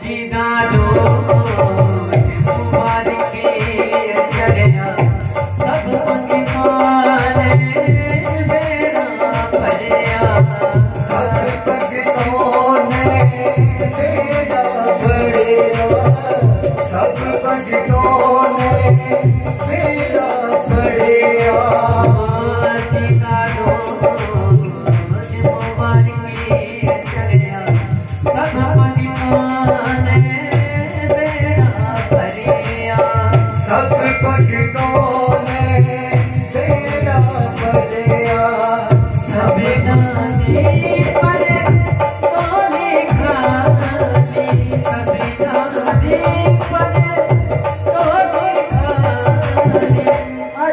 de nada.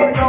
Oh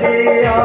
Diya